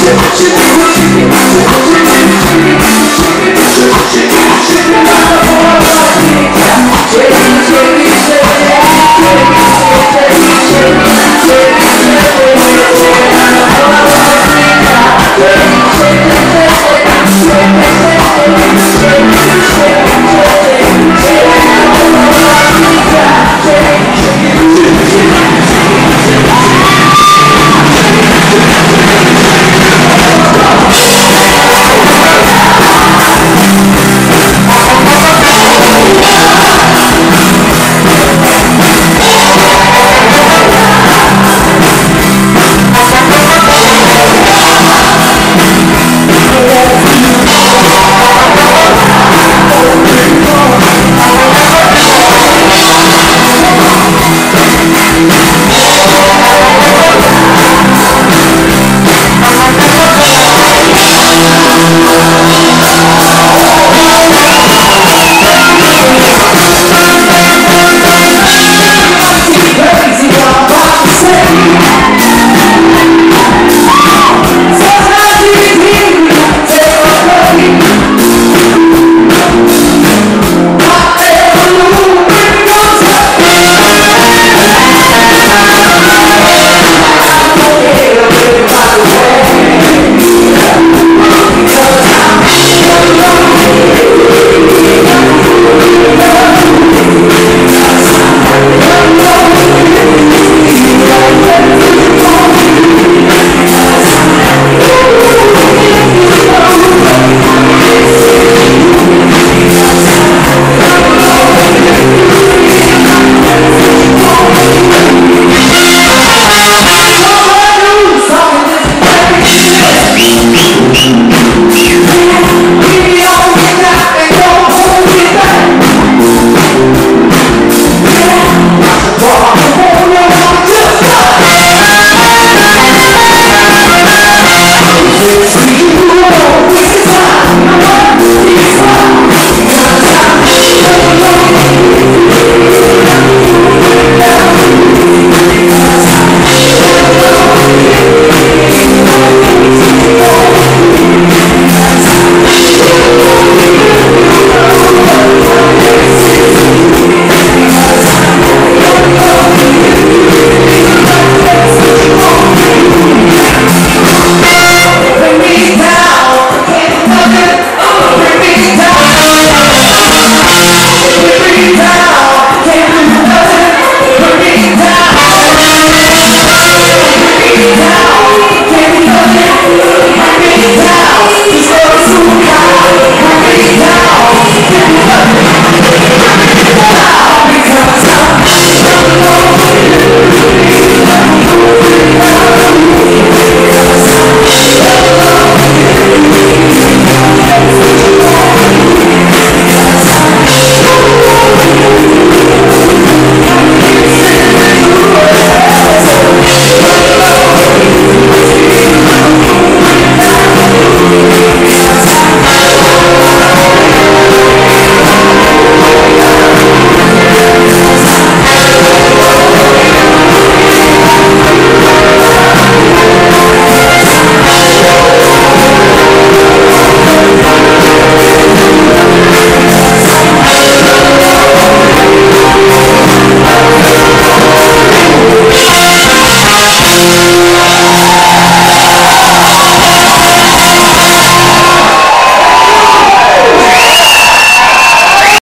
Chip, chip, chip, chip, chip.